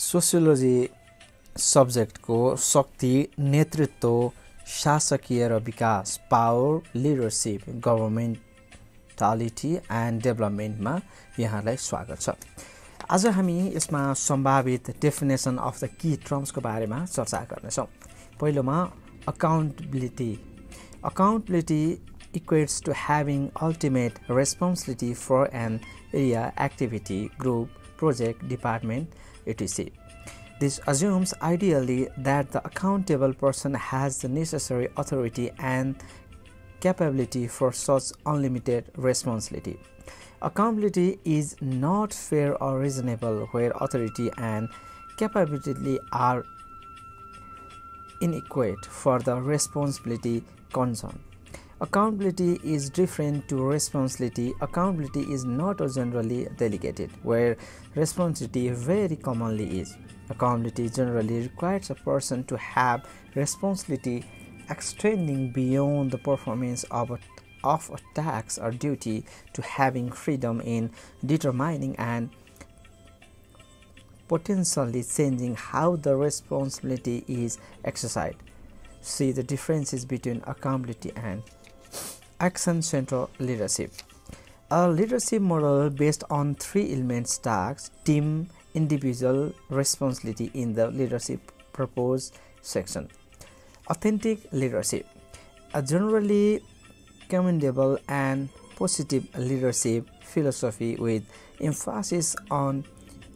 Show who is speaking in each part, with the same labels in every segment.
Speaker 1: Sociology सब्जेक्टको शक्ति नेतृत्व शासकीय र विकास पावर लिडरसिप गभर्मेन्टालिटी एन्ड डेभलपमेन्टमा यहाँलाई स्वागत छ। आज हामी यसमा सम्भावित डेफिनेसन अफ द की टर्म्सको बारेमा चर्चा गर्नेछौँ। पहिलोमा accountability accountability equates to having ultimate responsibility for an area, activity, group, project, department, etc. This assumes ideally that the accountable person has the necessary authority and capability for such unlimited responsibility. Accountability is not fair or reasonable where authority and capability are inadequate for the responsibility concerned. Accountability is different to responsibility. Accountability is not generally delegated, where responsibility very commonly is. Accountability generally requires a person to have responsibility extending beyond the performance of a, of a task or duty to having freedom in determining and potentially changing how the responsibility is exercised. See the differences between accountability and action centered leadership. A leadership model based on three elements tasks, team, individual responsibility in the leadership proposed section. Authentic leadership. A generally commendable and positive leadership philosophy with emphasis on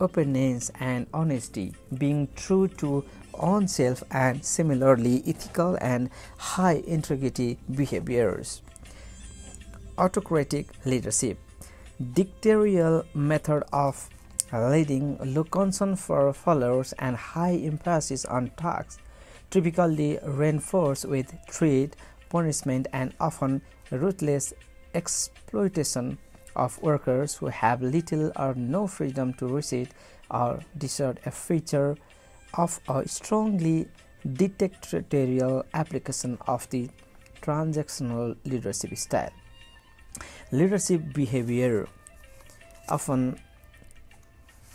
Speaker 1: openness and honesty, being true to oneself, and similarly ethical and high integrity behaviors. Autocratic leadership, dictatorial method of leading, low concern for followers, and high emphasis on tasks, typically reinforced with threat, punishment, and often ruthless exploitation of workers who have little or no freedom to receive or discern a feature of a strongly dictatorial application of the transactional leadership style. Leadership behavior often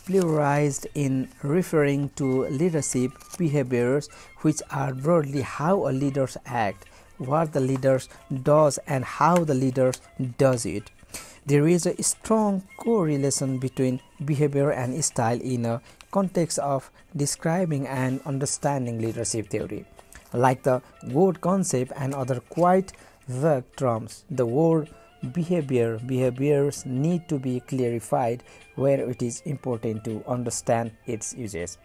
Speaker 1: pluralized in referring to leadership behaviors which are broadly how a leaders act what the leaders does and how the leaders does it there is a strong correlation between behavior and style in a context of describing and understanding leadership theory. Like the word concept and other quite vague terms, the word behavior behaviors need to be clarified where it is important to understand its uses.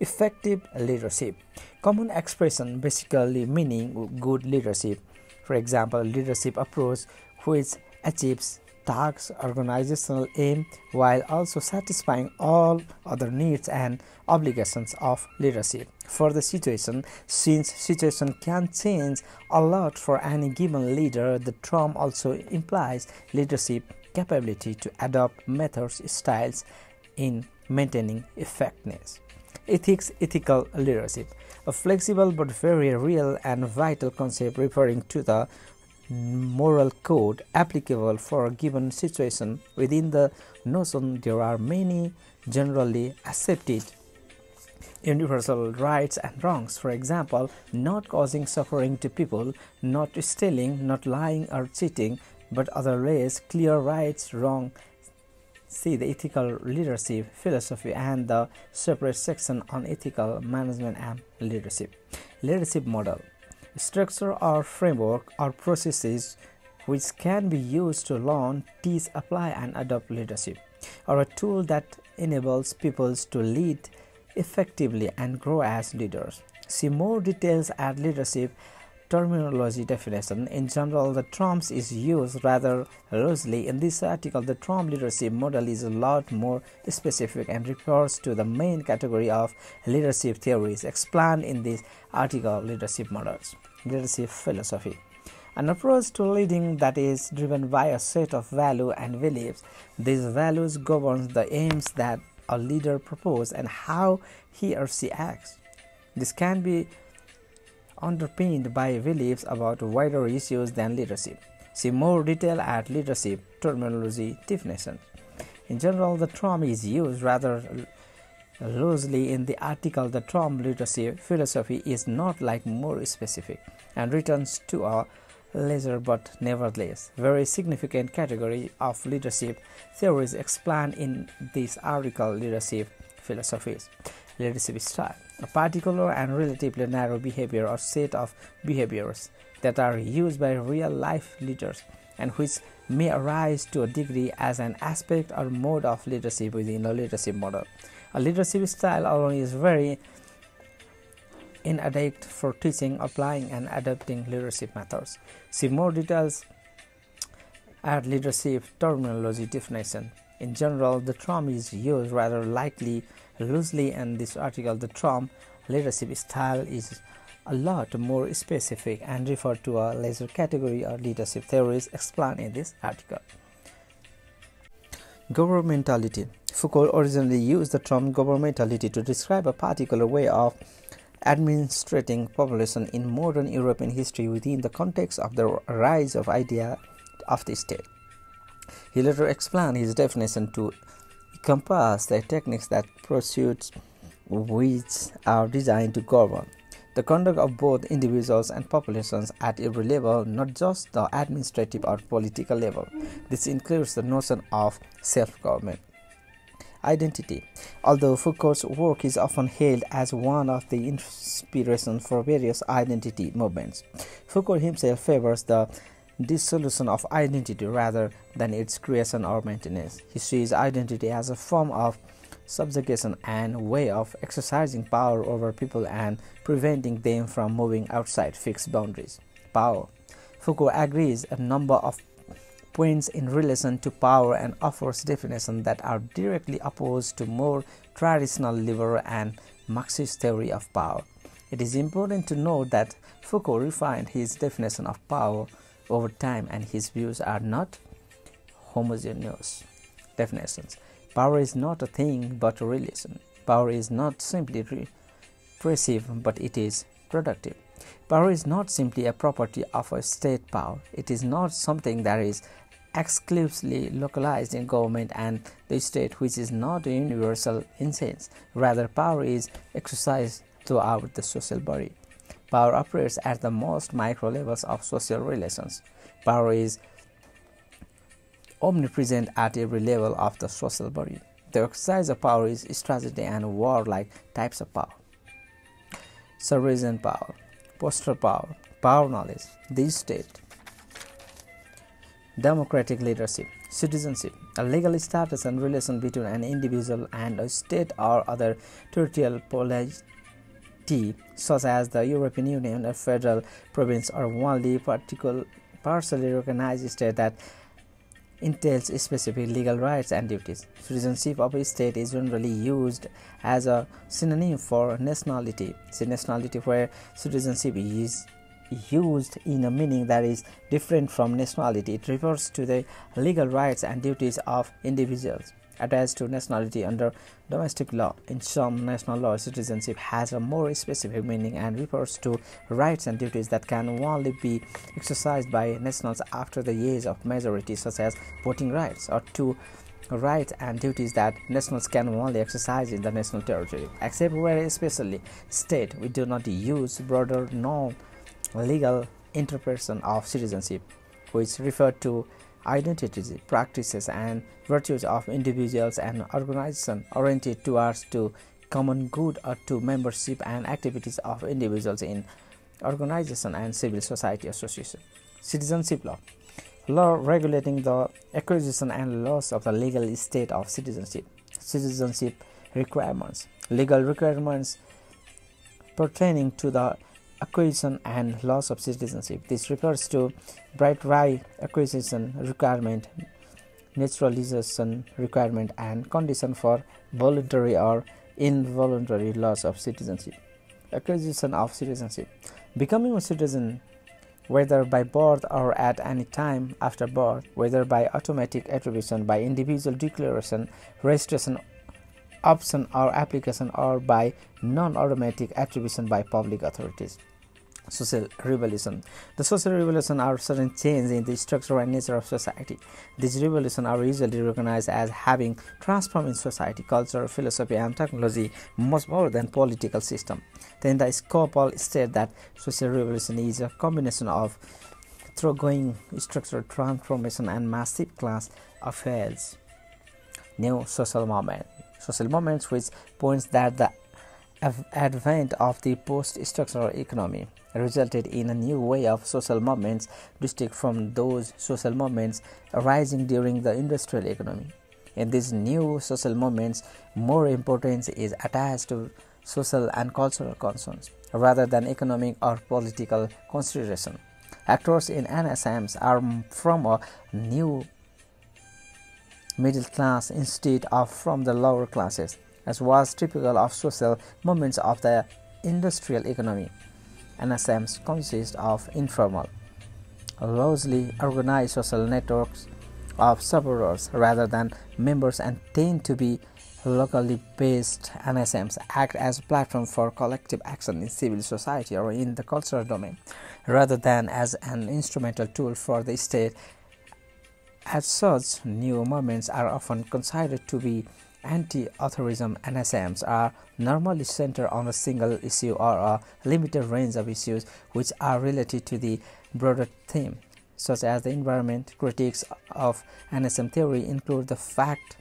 Speaker 1: Effective leadership, common expression basically meaning good leadership. For example, leadership approach which achieves tasks organizational aim while also satisfying all other needs and obligations of leadership for the situation since situation can change a lot for any given leader the term also implies leadership capability to adopt methods styles in maintaining effectiveness. Ethics ethical leadership. A flexible but very real and vital concept referring to the moral code applicable for a given situation within the notion there are many generally accepted universal rights and wrongs for example not causing suffering to people not stealing not lying or cheating but otherwise clear rights wrong. See the ethical leadership philosophy and the separate section on ethical management and leadership. Leadership model. Structure or framework or processes which can be used to learn, teach, apply, and adopt leadership, or a tool that enables people to lead effectively and grow as leaders. See more details at leadership terminology definition. In general, the terms is used rather loosely. In this article, the term leadership model is a lot more specific and refers to the main category of leadership theories explained in this article leadership models, leadership philosophy. An approach to leading that is driven by a set of values and beliefs. These values govern the aims that a leader proposes and how he or she acts. This can be underpinned by beliefs about wider issues than leadership. See more detail at leadership terminology definition. In general, the term is used rather loosely in the article the term leadership philosophy is not like more specific and returns to a lesser but nevertheless very significant category of leadership theories explained in this article leadership philosophies leadership style a particular and relatively narrow behavior or set of behaviors that are used by real life leaders and which may arise to a degree as an aspect or mode of leadership within a leadership model. A leadership style alone is very inadequate for teaching, applying, and adopting leadership methods. See more details at leadership terminology definition. In general, the term is used rather lightly, loosely in this article. The term leadership style is a lot more specific and refer to a lesser category of leadership theories explained in this article. Governmentality Foucault originally used the term governmentality to describe a particular way of administrating population in modern European history within the context of the rise of idea of the state. He later expanded his definition to encompass the techniques that pursuits which are designed to govern the conduct of both individuals and populations at every level, not just the administrative or political level. This includes the notion of self government. Identity. Although Foucault's work is often hailed as one of the inspirations for various identity movements, Foucault himself favors the dissolution of identity rather than its creation or maintenance. He sees identity as a form of subjugation and way of exercising power over people and preventing them from moving outside fixed boundaries. Power. Foucault agrees a number of points in relation to power and offers definitions that are directly opposed to more traditional liberal and Marxist theory of power. It is important to note that Foucault refined his definition of power over time and his views are not homogeneous definitions. Power is not a thing but a relation. Power is not simply repressive but it is productive. Power is not simply a property of a state power. It is not something that is exclusively localized in government and the state, which is not a universal in sense. Rather, power is exercised throughout the social body. Power operates at the most micro levels of social relations. Power is omnipresent at every level of the social body. The exercise of power is strategy and war-like types of power. Sovereign power, pastoral power, power knowledge, the state, democratic leadership, citizenship, a legal status and relation between an individual and a state or other territorial polity, such as the European Union, a federal province, or only particular partially recognized state that entails specific legal rights and duties. Citizenship of a state is generally used as a synonym for nationality. See nationality where citizenship is used in a meaning that is different from nationality. It refers to the legal rights and duties of individuals attached to nationality under domestic law. In some national law, citizenship has a more specific meaning and refers to rights and duties that can only be exercised by nationals after the age of majority, such as voting rights, or to rights and duties that nationals can only exercise in the national territory. Except where especially state, we do not use broader non-legal interpretation of citizenship, which refer to identities, practices, and virtues of individuals and organizations oriented towards to common good or to membership and activities of individuals in organization and civil society association. Citizenship law. Law regulating the acquisition and loss of the legal state of citizenship. Citizenship requirements. Legal requirements pertaining to the acquisition and loss of citizenship. This refers to birthright acquisition requirement, naturalization requirement, and condition for voluntary or involuntary loss of citizenship. Acquisition of citizenship. Becoming a citizen, whether by birth or at any time after birth, whether by automatic attribution, by individual declaration, registration option or application, or by non automatic attribution by public authorities social revolution. The social revolution are sudden change in the structure and nature of society. These revolutions are usually recognized as having transformed society, culture, philosophy, and technology much more than political system. Theda Skocpol state that social revolution is a combination of thoroughgoing structural transformation and massive class affairs. New social movement. Social movements which points that the advent of the post-structural economy resulted in a new way of social movements distinct from those social movements arising during the industrial economy. In these new social movements, more importance is attached to social and cultural concerns rather than economic or political consideration. Actors in NSMs are from a new middle class instead of from the lower classes as was typical of social movements of the industrial economy. NSMs consist of informal, loosely organized social networks of supporters rather than members and tend to be locally based NSMs act as a platform for collective action in civil society or in the cultural domain rather than as an instrumental tool for the state. As such, new movements are often considered to be anti-authorism NSMs are normally centered on a single issue or a limited range of issues which are related to the broader theme, such as the environment. Critics of NSM theory include the fact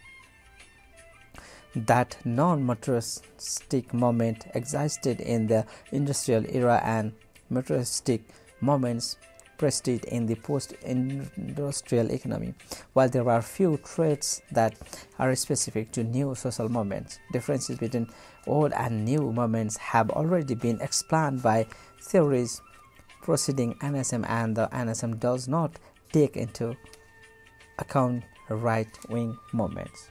Speaker 1: that non-materialistic movement existed in the industrial era and materialistic movements persisted in the post-industrial economy. While there are few traits that are specific to new social movements, differences between old and new movements have already been explained by theories preceding NSM and the NSM does not take into account right-wing movements.